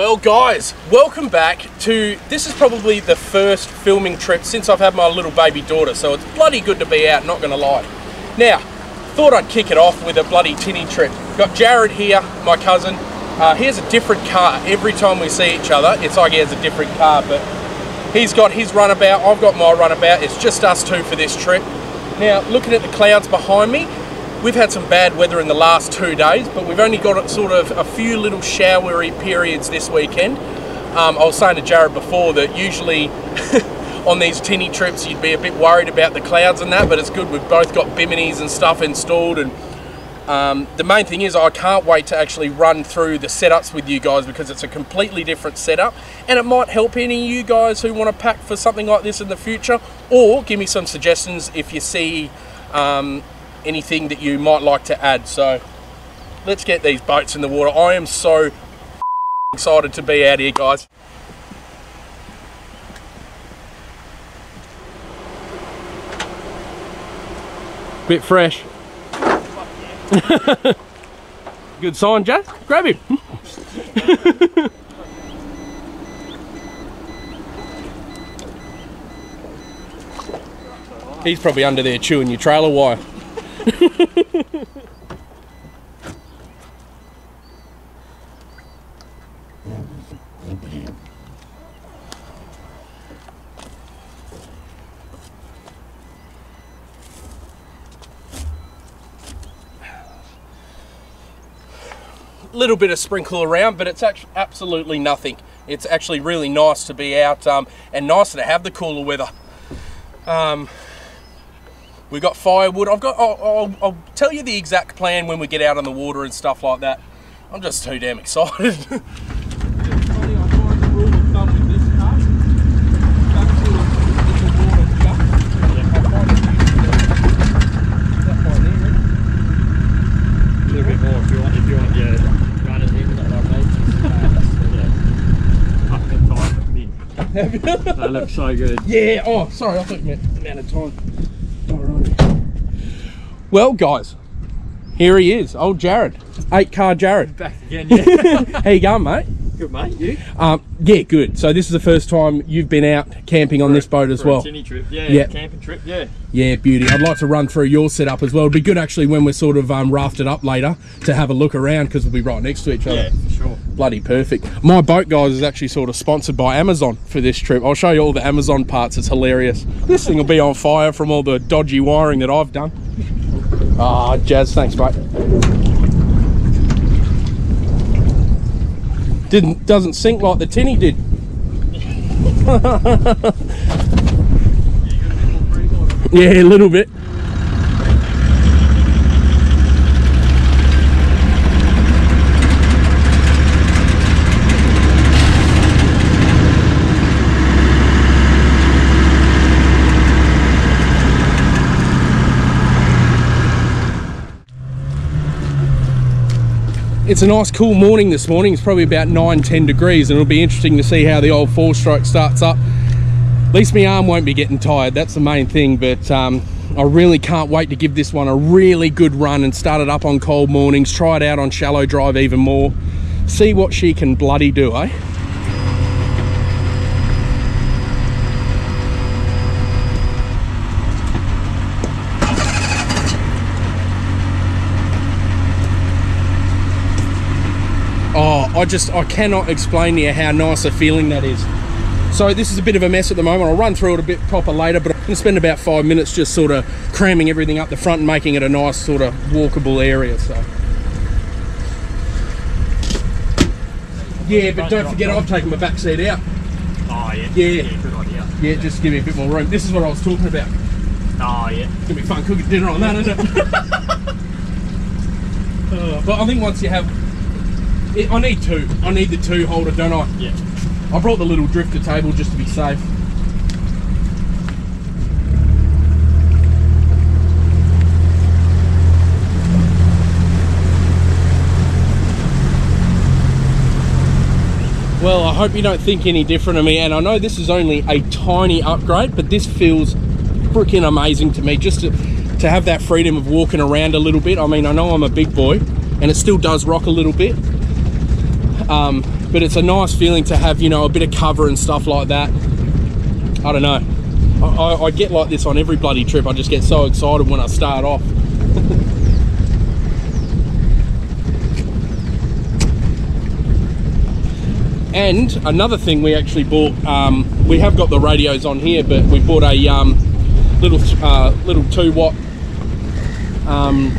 Well, guys, welcome back to this is probably the first filming trip since I've had my little baby daughter, so it's bloody good to be out, not gonna lie. Now, thought I'd kick it off with a bloody tinny trip. Got Jared here, my cousin. Uh, he has a different car. Every time we see each other, it's like he has a different car, but he's got his runabout, I've got my runabout. It's just us two for this trip. Now, looking at the clouds behind me, We've had some bad weather in the last two days, but we've only got sort of a few little showery periods this weekend. Um, I was saying to Jared before that usually on these tinny trips you'd be a bit worried about the clouds and that, but it's good we've both got biminis and stuff installed and um, the main thing is I can't wait to actually run through the setups with you guys because it's a completely different setup and it might help any of you guys who want to pack for something like this in the future or give me some suggestions if you see um, anything that you might like to add. So let's get these boats in the water. I am so excited to be out here, guys. Bit fresh. Good sign, Jack. Grab him. He's probably under there chewing your trailer wire. Little bit of sprinkle around, but it's actually absolutely nothing. It's actually really nice to be out um, and nicer to have the cooler weather. Um, we got firewood. I've got. I'll, I'll, I'll, tell you the exact plan when we get out on the water and stuff like that. I'm just too damn excited. that looks so good. Yeah. Oh, sorry. I thought you meant amount of time. Well, guys, here he is, old Jared, eight car Jared. Back again, yeah. How you going, mate? Good, mate. You? Um, yeah, good. So this is the first time you've been out camping on for this boat as well. trip, yeah. Yeah, camping trip, yeah. Yeah, beauty. I'd like to run through your setup as well. It'd be good actually when we're sort of um, rafted up later to have a look around because we'll be right next to each other. Yeah, for sure. Bloody perfect. My boat, guys, is actually sort of sponsored by Amazon for this trip. I'll show you all the Amazon parts. It's hilarious. This thing will be on fire from all the dodgy wiring that I've done. Ah, oh, Jazz, thanks, mate. Didn't doesn't sink like the tinny did. yeah, a little bit. It's a nice cool morning this morning. It's probably about 9, 10 degrees and it'll be interesting to see how the old four stroke starts up. At least my arm won't be getting tired. That's the main thing. But um, I really can't wait to give this one a really good run and start it up on cold mornings. Try it out on shallow drive even more. See what she can bloody do, eh? I just, I cannot explain to you how nice a feeling that is. So this is a bit of a mess at the moment. I'll run through it a bit proper later, but I'm gonna spend about five minutes just sort of cramming everything up the front and making it a nice sort of walkable area, so. Yeah, but don't forget I've taken my back seat out. Oh, yeah. Yeah. Yeah, good idea. Yeah, just give me a bit more room. This is what I was talking about. Oh, yeah. It's gonna be fun cooking dinner on that, isn't it? uh, but I think once you have I need two. I need the two holder, don't I? Yeah. I brought the little drifter table just to be safe. Well, I hope you don't think any different of me, and I know this is only a tiny upgrade, but this feels freaking amazing to me, just to, to have that freedom of walking around a little bit. I mean, I know I'm a big boy, and it still does rock a little bit, Um, but it's a nice feeling to have, you know, a bit of cover and stuff like that. I don't know. I, I, I get like this on every bloody trip. I just get so excited when I start off. and another thing we actually bought, um, we have got the radios on here, but we bought a um, little uh, little two watt um,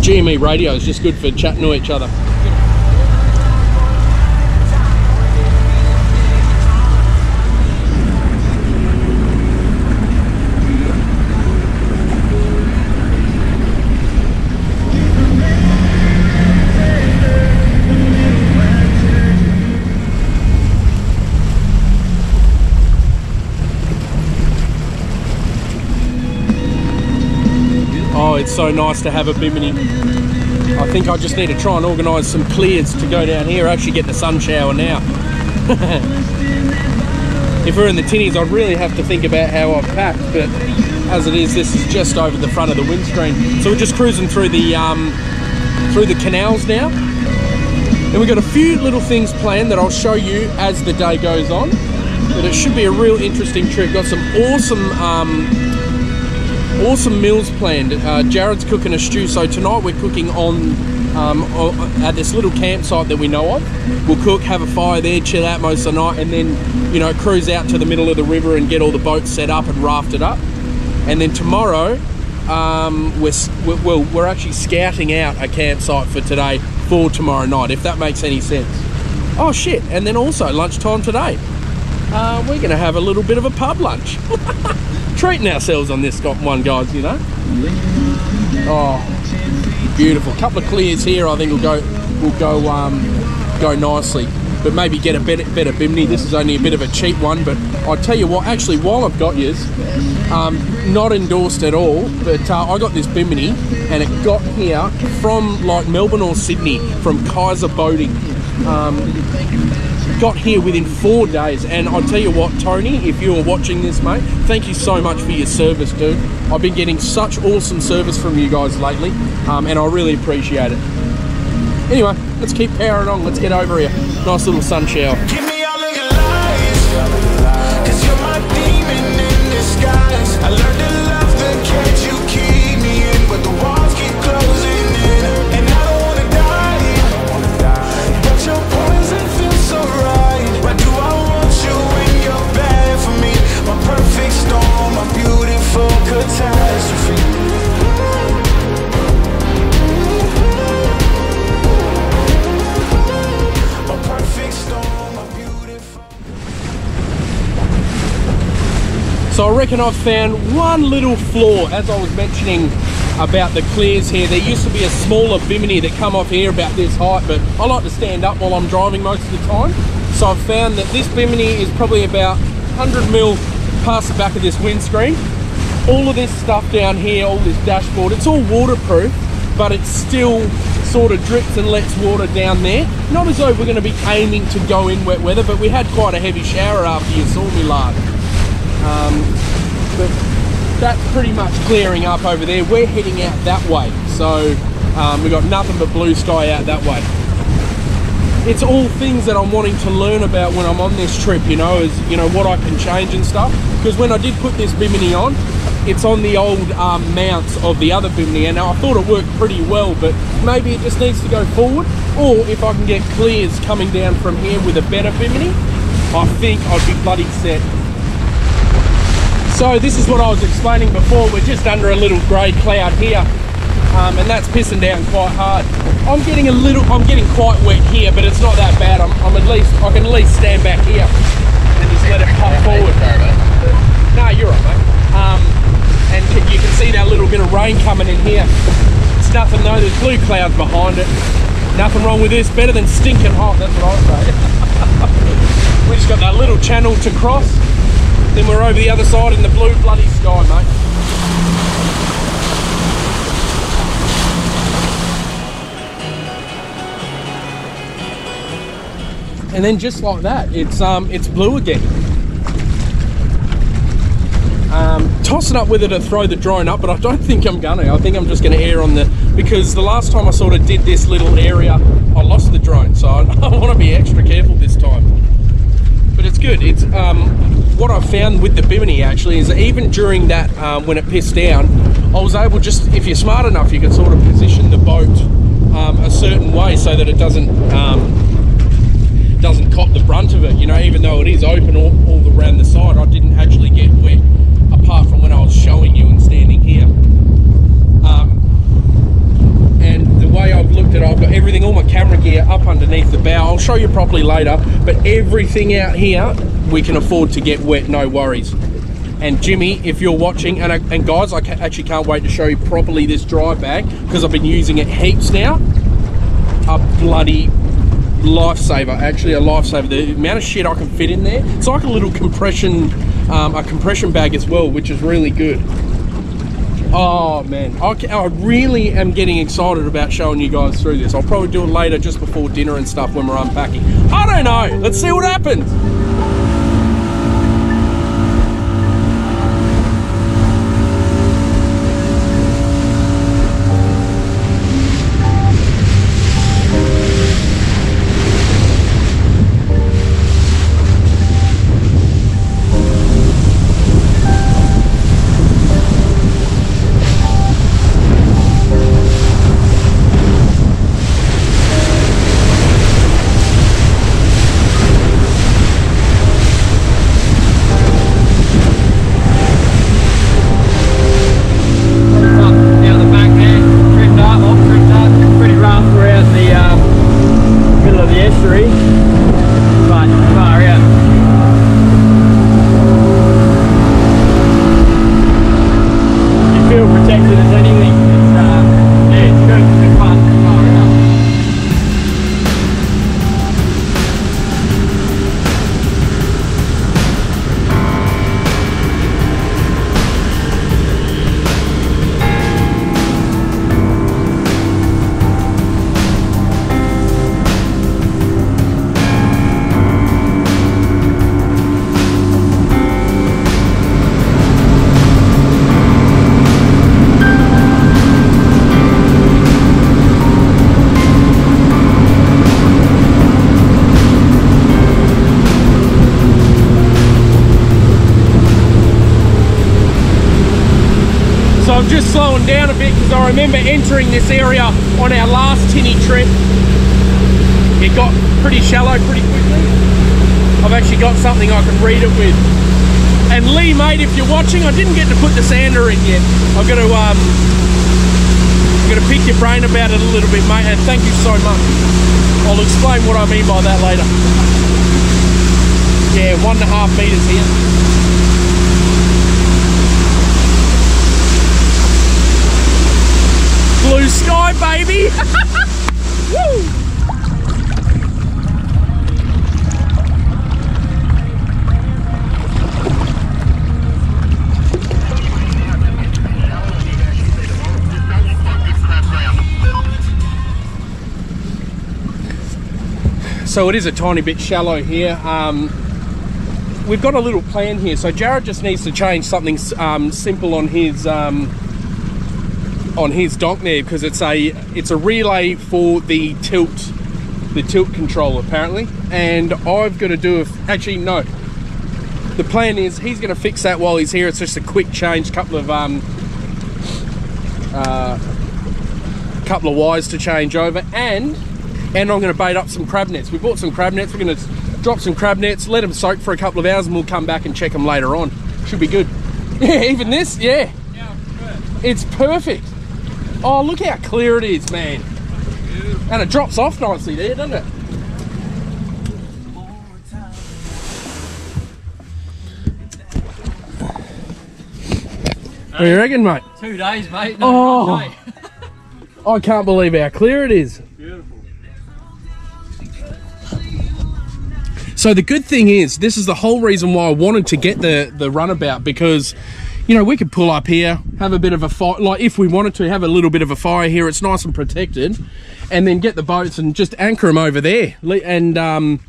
GME radio. It's just good for chatting to each other. It's so nice to have a bimini. I think I just need to try and organise some clears to go down here. Actually get the sun shower now. if we're in the tinnies, I'd really have to think about how I've packed, but as it is, this is just over the front of the windscreen. So we're just cruising through the um, through the canals now. And we've got a few little things planned that I'll show you as the day goes on. But it should be a real interesting trip. Got some awesome um, awesome meals planned. Uh, Jared's cooking a stew, so tonight we're cooking on um, at this little campsite that we know of. We'll cook, have a fire there, chill out most of the night, and then you know cruise out to the middle of the river and get all the boats set up and rafted up. And then tomorrow, um, we're well, we're actually scouting out a campsite for today for tomorrow night, if that makes any sense. Oh shit! And then also lunchtime today, uh, we're going to have a little bit of a pub lunch. treating ourselves on this one, guys, you know. Oh, beautiful. Couple of clears here, I think will go will go um, go nicely. But maybe get a better, better bimini. This is only a bit of a cheap one, but I tell you what. Actually, while I've got yous, um, not endorsed at all, but uh, I got this bimini, and it got here from like Melbourne or Sydney from Kaiser Boating. Um, got here within four days. And I'll tell you what Tony if you're watching this mate thank you so much for your service dude. I've been getting such awesome service from you guys lately um, and I really appreciate it. Anyway let's keep powering on. Let's get over here. Nice little sun shower reckon I've found one little flaw, as I was mentioning about the clears here. There used to be a smaller bimini that come off here about this height, but I like to stand up while I'm driving most of the time. So I've found that this bimini is probably about 100 mil past the back of this windscreen. All of this stuff down here, all this dashboard, it's all waterproof, but it still sort of drips and lets water down there. Not as though we're going to be aiming to go in wet weather, but we had quite a heavy shower after you saw me last. Um, but that's pretty much clearing up over there. We're heading out that way, so um, we've got nothing but blue sky out that way. It's all things that I'm wanting to learn about when I'm on this trip, you know, is, you know, what I can change and stuff. Because when I did put this Bimini on, it's on the old um, mounts of the other Bimini, and I thought it worked pretty well, but maybe it just needs to go forward. Or if I can get clears coming down from here with a better Bimini, I think I'd be bloody set. So this is what I was explaining before. We're just under a little grey cloud here, um, and that's pissing down quite hard. I'm getting a little, I'm getting quite wet here, but it's not that bad. I'm, I'm at least, I can at least stand back here and just let it pop forward. No, you're right, mate. Um, and you can see that little bit of rain coming in here. It's nothing though. There's blue clouds behind it. Nothing wrong with this. Better than stinking hot. That's what I say. we just got that little channel to cross. Then we're over the other side in the blue bloody sky, mate. And then just like that, it's um, it's blue again. Um, tossing up whether to throw the drone up, but I don't think I'm gonna. I think I'm just gonna air on the, because the last time I sort of did this little area, I lost the drone. So I, I wanna be extra careful this time. But it's good. It's, um, what I found with the Bimini actually is that even during that, um, when it pissed down, I was able just, if you're smart enough, you can sort of position the boat um, a certain way so that it doesn't, um, doesn't cop the brunt of it. You know, even though it is open all, all around the side, I didn't actually get wet apart from when I was showing you and standing here. Um, and the way I've looked at it, I've got everything, all my camera gear up underneath the bow. I'll show you properly later, but everything out here, we can afford to get wet, no worries. And Jimmy, if you're watching, and, I, and guys, I ca- actually can't wait to show you properly this dry bag because I've been using it heaps now. A bloody lifesaver, actually a lifesaver. The amount of shit I can fit in there, it's like a little compression, um, a compression bag as well, which is really good. Oh man, I, I really am getting excited about showing you guys through this. I'll probably do it later, just before dinner and stuff when we're unpacking. I don't know. Let's see what happens. Just slowing down a bit because I remember entering this area on our last tinny trip. It got pretty shallow pretty quickly. I've actually got something I can read it with. And Lee, mate, if you're watching, I didn't get to put the sounder in yet. I've got to, um, I'm going to pick your brain about it a little bit, mate, and thank you so much. I'll explain what I mean by that later. Yeah, one and a half meters here. Blue sky, baby! Woo! So it is a tiny bit shallow here. Um, we've got a little plan here. So Jared just needs to change something um, simple on his um, on his dock there because it's a it's a relay for the tilt the tilt control apparently. And I've got to do a actually no. The plan is he's going to fix that while he's here. It's just a quick change couple of um uh couple of wires to change over. And and I'm going to bait up some crab nets. We bought some crab nets. We're going to drop some crab nets let them soak for a couple of hours and we'll come back and check them later on. Should be good. Yeah even this? Yeah. It's perfect Oh, look how clear it is, man. And it drops off nicely there, doesn't it? What do you reckon, mate? Two days, mate. Oh. No, no, I can't believe how clear it is. Beautiful. So the good thing is, this is the whole reason why I wanted to get the the runabout because, you know, we could pull up here, have a bit of a fire, like if we wanted to have a little bit of a fire here, it's nice and protected, and then get the boats and just anchor them over there. And um,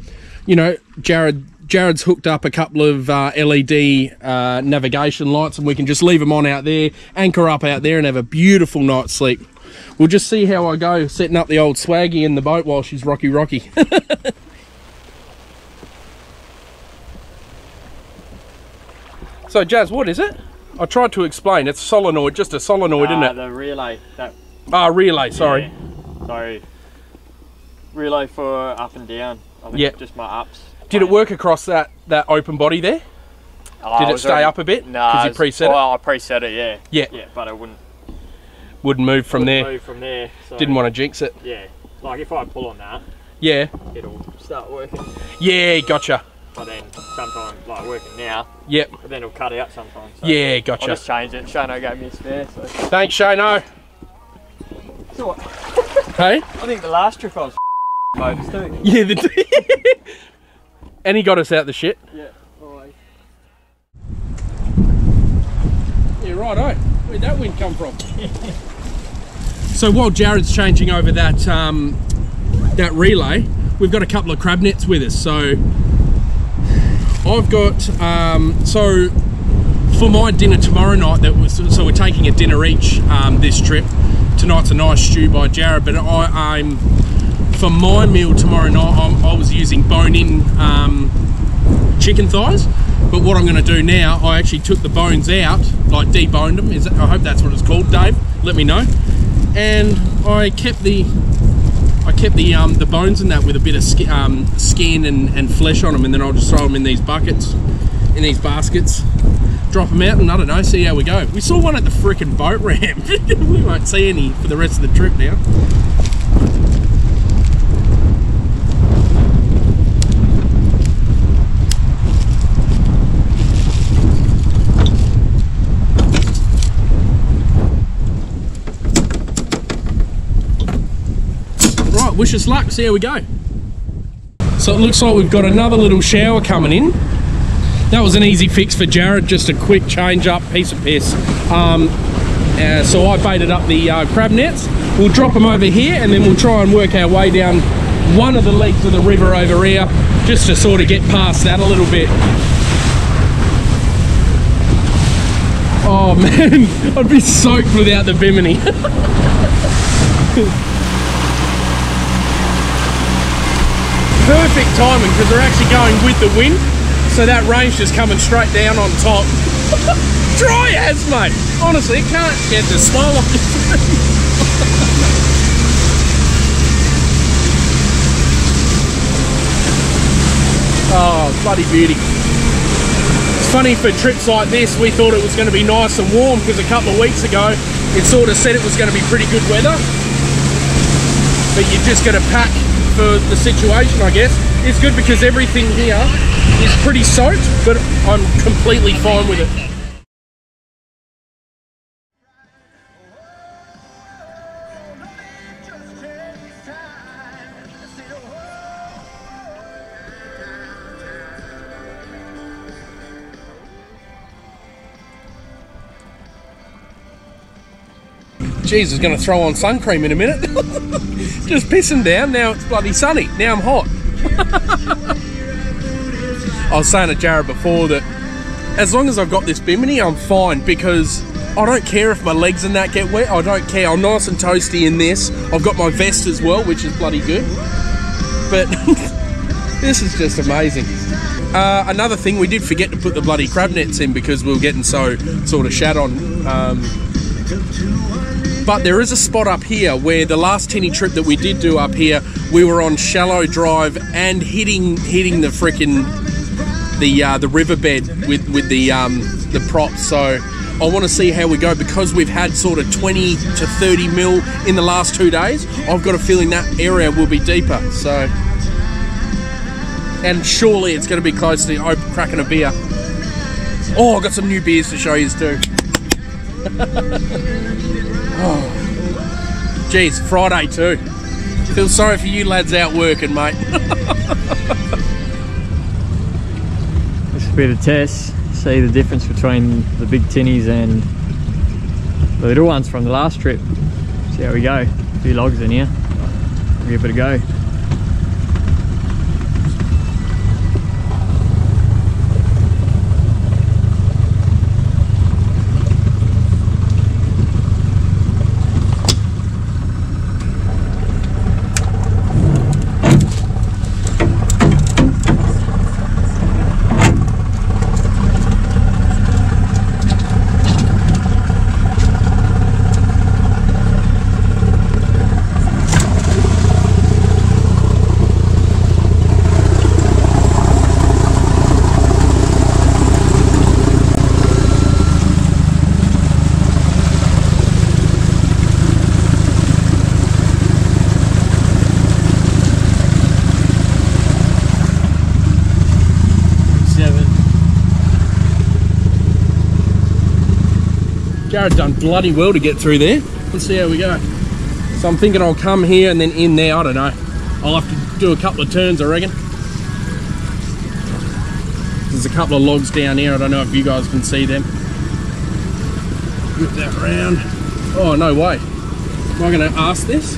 you know, Jared Jared's hooked up a couple of uh, LED uh, navigation lights, and we can just leave them on out there, anchor up out there, and have a beautiful night's sleep. We'll just see how I go setting up the old swaggy in the boat while she's rocky rocky. so, Jazz, what is it? I tried to explain. It's solenoid, just a solenoid, Uh, isn't it? The relay. That. Ah, relay. Sorry. Yeah. Sorry. Relay for up and down. I think Yeah. Just my ups. Did it work across that that open body there? Oh, Did it stay already- up a bit? Nah. 'Cause you it's- preset it? well, I preset it. Yeah. Yeah. Yeah, but I wouldn't. Wouldn't move from wouldn't there. Move from there. So, Didn't want to jinx it. Yeah. Like if I pull on that, Yeah. it'll start working. Yeah. Gotcha. But then sometimes, like working now, Yep. but then it'll cut out sometimes. So Yeah. Gotcha. just change it. Shano gave me a spare. So. Thanks, Shano. so what? Hey. I think the last trip I was motors too. Yeah. The and he got us out the shit. Yeah. Always. Yeah, right, oh. Where'd that wind come from? so while Jared's changing over that um, that relay, we've got a couple of crab nets with us. So I've got um, so for my dinner tomorrow night. That was so we're taking a dinner each um, this trip. Tonight's a nice stew by Jared, but I, I'm for my meal tomorrow night. I'm, I was using bone-in um, chicken thighs. But what I'm going to do now, I actually took the bones out, like deboned them. Is it, I hope that's what it's called, Dave. Let me know. And I kept the I kept the um, the bones in that with a bit of um, skin and, and flesh on them, and then I'll just throw them in these buckets, in these baskets, drop them out, and I don't know, see how we go. We saw one at the frickin' boat ramp. we won't see any for the rest of the trip now. Right, wish us luck, see how we go. So it looks like we've got another little shower coming in. That was an easy fix for Jared, just a quick change up, piece of piss. Um, uh, so I baited up the uh, crab nets. We'll drop them over here and then we'll try and work our way down one of the legs of the river over here, just to sort of get past that a little bit. Oh man, I'd be soaked without the bimini. perfect timing because they're actually going with the wind. So that rain's just coming straight down on top. Dry as, mate. Honestly, it can't get off your face. Oh, bloody beauty. It's funny for trips like this, we thought it was going to be nice and warm because a couple of weeks ago it sort of said it was going to be pretty good weather. But you're just got to pack for the situation, I guess. It's good because everything here is pretty soaked, but I'm completely fine with it. Was going to throw on sun cream in a minute. Just pissing down. Now it's bloody sunny. Now I'm hot. I was saying to Jared before that as long as I've got this bimini, I'm fine because I don't care if my legs and that get wet. I don't care. I'm nice and toasty in this. I've got my vest as well, which is bloody good. But this is just amazing. Uh, another thing, we did forget to put the bloody crab nets in because we were getting so sort of shat on. Um, but there is a spot up here where the last tinny trip that we did do up here, we were on shallow drive and hitting hitting the freaking the uh, the riverbed with with the um, the props. So I want to see how we go because we've had sort of 20 to 30 mil in the last two days. I've got a feeling that area will be deeper. So and surely it's going to be close to oh, cracking a beer. Oh, I've got some new beers to show you too. oh. Geez, Friday too. Feel sorry for you lads out working, mate. Just a bit of test, see the difference between the big tinnies and the little ones from the last trip. See how we go. A few logs in here. Give it a go. Jared done bloody well to get through there. Let's see how we go. So I'm thinking I'll come here and then in there, I don't know. I'll have to do a couple of turns, I reckon. There's a couple of logs down here, I don't know if you guys can see them. Whip that round. Oh, no way. Am I gonna ask this?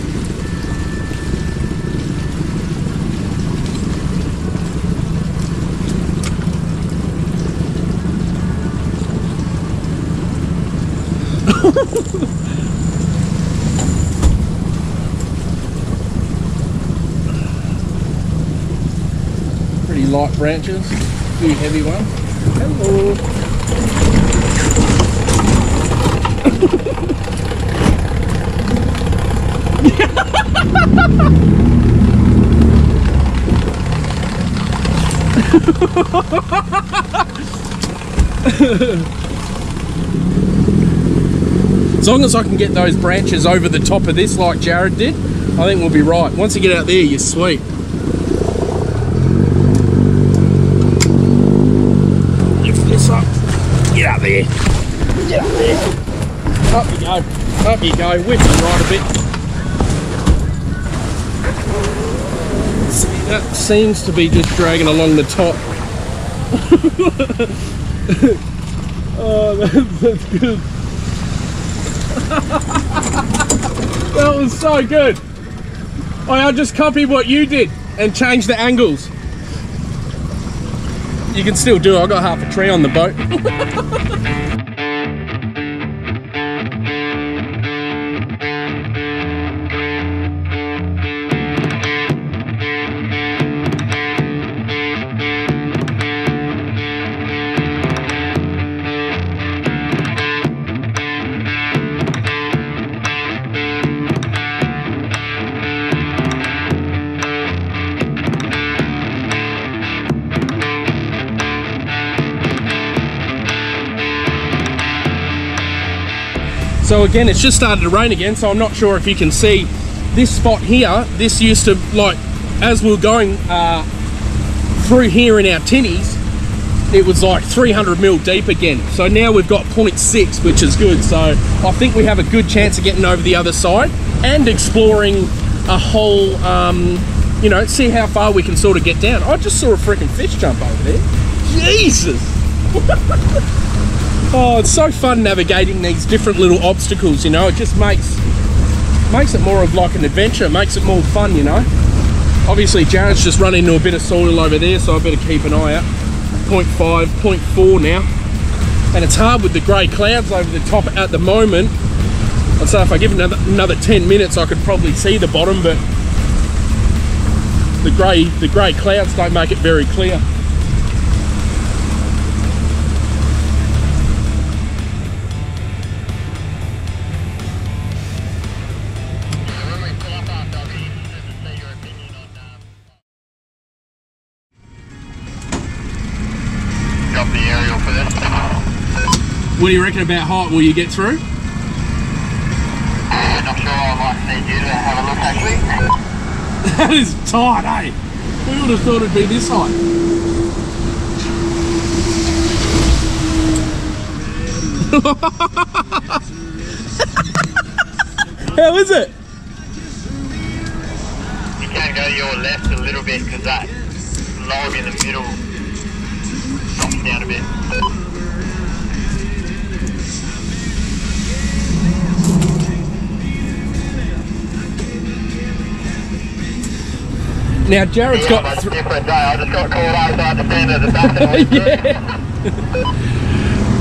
Pretty light branches, few heavy ones. Hello. As long as I can get those branches over the top of this like Jared did, I think we'll be right. Once you get out there, you're sweet. Lift this up. Get out there. Get up there. Up you go. Up you go. Whip it right a bit. See, that seems to be just dragging along the top. oh, that's, that's good. that was so good. I just copied what you did and changed the angles. You can still do it. I got half a tree on the boat. So again, it's just started to rain again, so I'm not sure if you can see this spot here. This used to, like, as we are going uh, through here in our tinnies, it was like 300 mil deep again. So now we've got 0.6, which is good. So I think we have a good chance of getting over the other side and exploring a whole, um, you know, see how far we can sort of get down. I just saw a freaking fish jump over there. Jesus! Oh, it's so fun navigating these different little obstacles, you know, it just makes makes it more of like an adventure, makes it more fun, you know. Obviously Jared's just run into a bit of soil over there, so I better keep an eye out. 0.5, 0.4 now. And it's hard with the grey clouds over the top at the moment. I'd say if I give another, another 10 minutes I could probably see the bottom, but the grey the grey clouds don't make it very clear. What do you reckon about height? Will you get through? Not sure I might need you to have a look actually. That is tight, eh? Who would have thought it'd be this high? How is it? You can go your left a little bit because that log in the middle drops down a bit. Now Jared's Yeah, got. different day. I just got caught outside the the the yeah.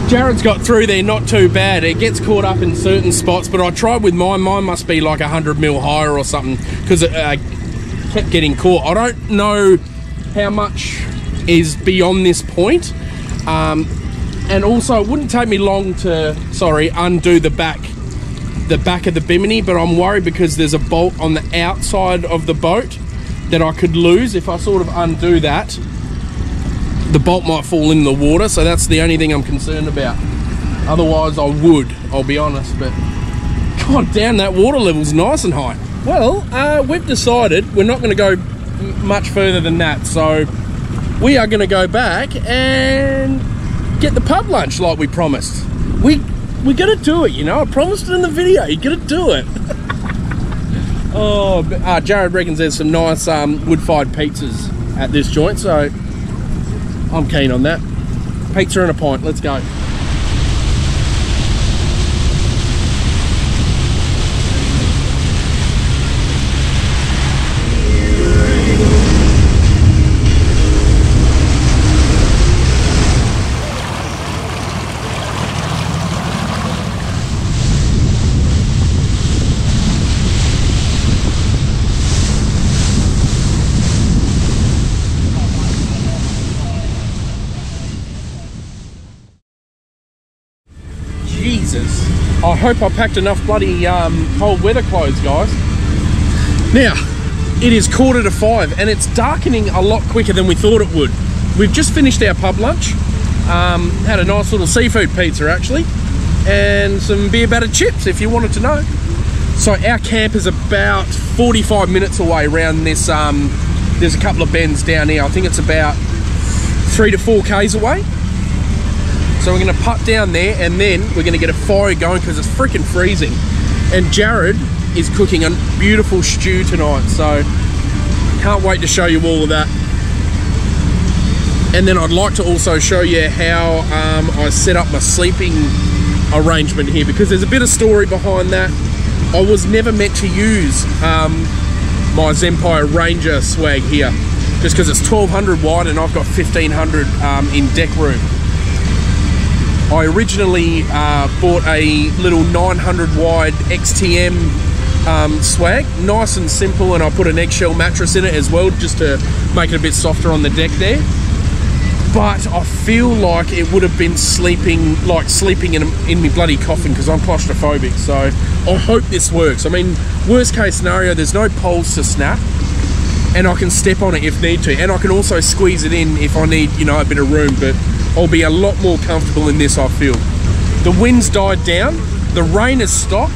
Jared's got through there not too bad. It gets caught up in certain spots, but I tried with mine. Mine must be like 100 mil higher or something because it uh, kept getting caught. I don't know how much is beyond this point. Um, and also, it wouldn't take me long to, sorry, undo the back the back of the bimini, but I'm worried because there's a bolt on the outside of the boat that I could lose if I sort of undo that. The bolt might fall in the water, so that's the only thing I'm concerned about. Otherwise, I would, I'll be honest, but god damn, that water level's nice and high. Well, uh, we've decided we're not going to go much further than that, so we are going to go back and get the pub lunch like we promised. We we're gonna do it, you know. I promised it in the video. You're gonna do it. oh, uh, Jared reckons there's some nice um, wood-fired pizzas at this joint, so I'm keen on that. Pizza and a pint. Let's go. Jesus. I hope I packed enough bloody um, cold weather clothes, guys. Now, it is quarter to five and it's darkening a lot quicker than we thought it would. We've just finished our pub lunch. Um, had a nice little seafood pizza actually, and some beer battered chips if you wanted to know. So our camp is about 45 minutes away around this. Um, there's a couple of bends down here. I think it's about three to four k's away. So we're gonna putt down there and then we're gonna get a fire going because it's freaking freezing. And Jared is cooking a beautiful stew tonight. So can't wait to show you all of that. And then I'd like to also show you how um, I set up my sleeping arrangement here because there's a bit of story behind that. I was never meant to use um, my Zempire Ranger swag here just because it's 1200 wide and I've got 1500 um, in deck room. I originally uh, bought a little 900 wide XTM um, swag, nice and simple, and I put an eggshell mattress in it as well just to make it a bit softer on the deck there. But I feel like it would have been sleeping, like sleeping in, in my bloody coffin because I'm claustrophobic. So I hope this works. I mean, worst case scenario, there's no poles to snap and I can step on it if need to. And I can also squeeze it in if I need, you know, a bit of room, but I'll be a lot more comfortable in this, I feel. The wind's died down, the rain has stopped,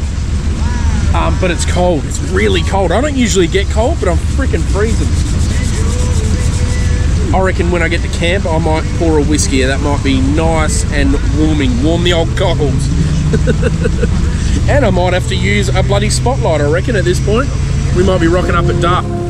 um, but it's cold. It's really cold. I don't usually get cold, but I'm freaking freezing. I reckon when I get to camp, I might pour a whiskey. That might be nice and warming. Warm the old goggles. and I might have to use a bloody spotlight, I reckon, at this point. We might be rocking up at dark.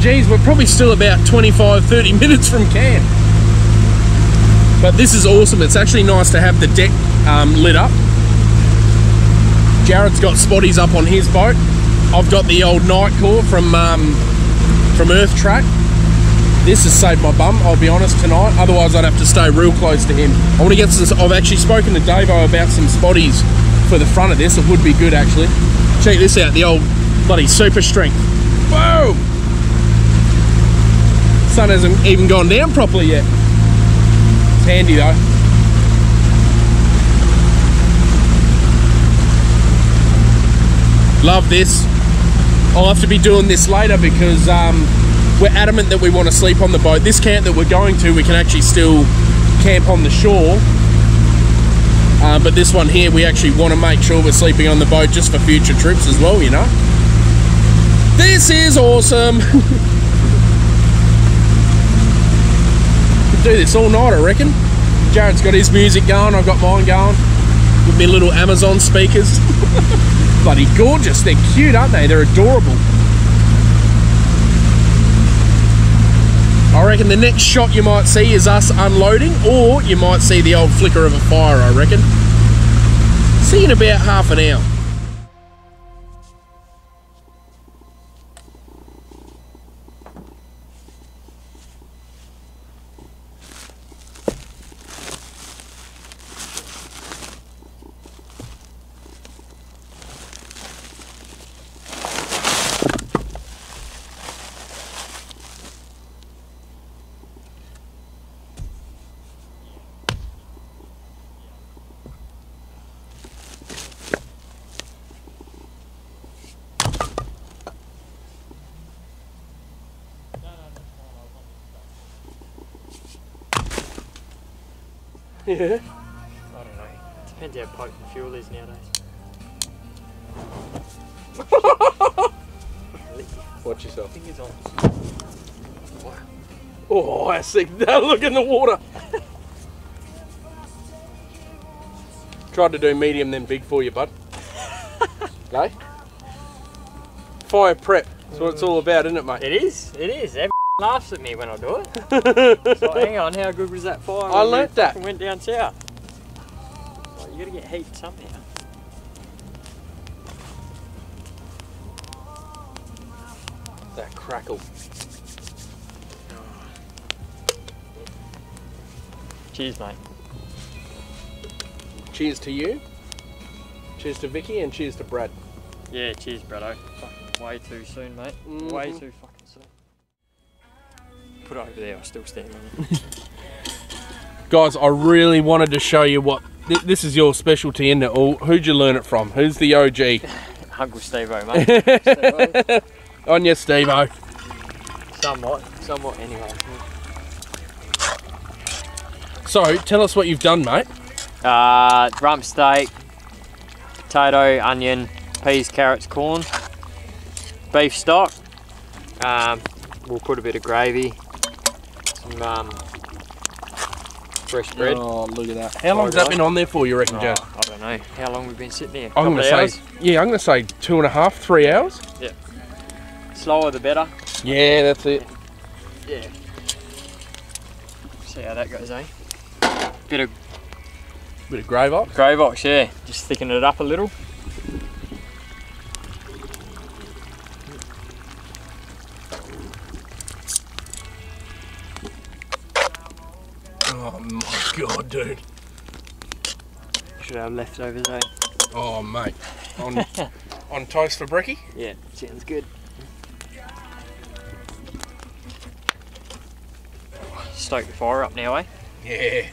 Geez, we're probably still about 25, 30 minutes from camp. But this is awesome. It's actually nice to have the deck um, lit up. Jared's got spotties up on his boat. I've got the old Nitecore from um, from Earth Track. This has saved my bum, I'll be honest, tonight. Otherwise, I'd have to stay real close to him. I want to get some. I've actually spoken to Davo about some spotties for the front of this. It would be good, actually. Check this out, the old bloody super strength. Whoa! Sun hasn't even gone down properly yet. It's handy though. Love this. I'll have to be doing this later because um, we're adamant that we want to sleep on the boat. This camp that we're going to, we can actually still camp on the shore. Uh, but this one here, we actually want to make sure we're sleeping on the boat just for future trips as well, you know. This is awesome. do this all night, I reckon. Jared's got his music going, I've got mine going. With me little Amazon speakers. Bloody gorgeous. They're cute, aren't they? They're adorable. I reckon the next shot you might see is us unloading, or you might see the old flicker of a fire, I reckon. See you in about half an hour. Yeah. I don't know. Depends how potent fuel is nowadays. Watch yourself. Fingers on. Oh, I see. Now look in the water. Tried to do medium then big for you, bud. okay? Fire prep. That's what it's mm. all about, isn't it, mate? It is. It is. Everyone laughs at me when I do it. Like, hang on, how good was that fire? I learnt that. Went down south. Like, you got to get heat somehow. That crackle. Cheers, mate. Cheers to you. Cheers to Vicky and cheers to Brad. Yeah, cheers, Brado. Fucking way too soon, mate. Way Mhm. too fucking. Put it over there. I'll still stand on it. Guys, I really wanted to show you what th- this is your specialty, isn't it? Or who'd you learn it from? Who's the OG? Uncle Steve-O, mate. Steve-O. On your Steve-O. somewhat. Somewhat, anyway. So, tell us what you've done, mate. Uh, rump steak, potato, onion, peas, carrots, corn, beef stock. Um, we'll put a bit of gravy, some um, fresh bread. Oh, look at that. How long's that been on there for, you reckon, Oh, Jazz? I don't know. How long we've been sitting here? I'm gonna say, hours? yeah, I'm gonna say two and a half, three hours. Yeah. Slower the better. Yeah, that's it. Yeah. See how that goes, eh? Bit of Bit of gravy. Gravox, yeah. Just thicken it up a little. Dude. Should have leftovers, eh? Oh mate. On on toast for brekkie. Yeah, sounds good. Stoke the fire up now, eh? Yeah.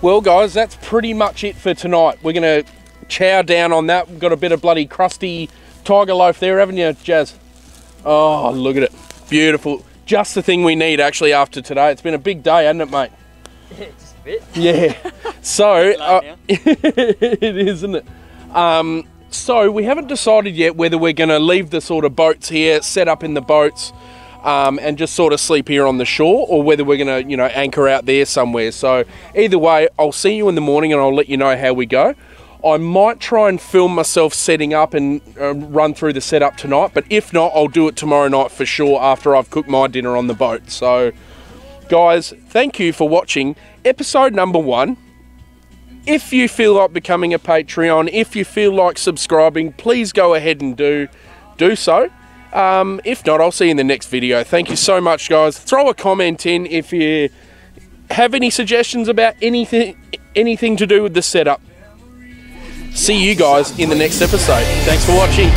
Well, guys, that's pretty much it for tonight. We're going to chow down on that. We've got a bit of bloody crusty tiger loaf there, haven't you, Jazz? Oh, look at it. Beautiful. Just the thing we need, actually, after today. It's been a big day, hasn't it, mate? A bit. Yeah. So, uh, it is, isn't it? Um, so we haven't decided yet whether we're going to leave the sort of boats here, set up in the boats, um, and just sort of sleep here on the shore, or whether we're going to, you know, anchor out there somewhere. So either way, I'll see you in the morning, and I'll let you know how we go. I might try and film myself setting up and uh, run through the setup tonight, but if not, I'll do it tomorrow night for sure after I've cooked my dinner on the boat. So, guys, thank you for watching episode number one. If you feel like becoming a Patreon, if you feel like subscribing, please go ahead and do do so. Um, if not, I'll see you in the next video. Thank you so much, guys. Throw a comment in if you have any suggestions about anything anything to do with the setup. See you guys in the next episode. Thanks for watching.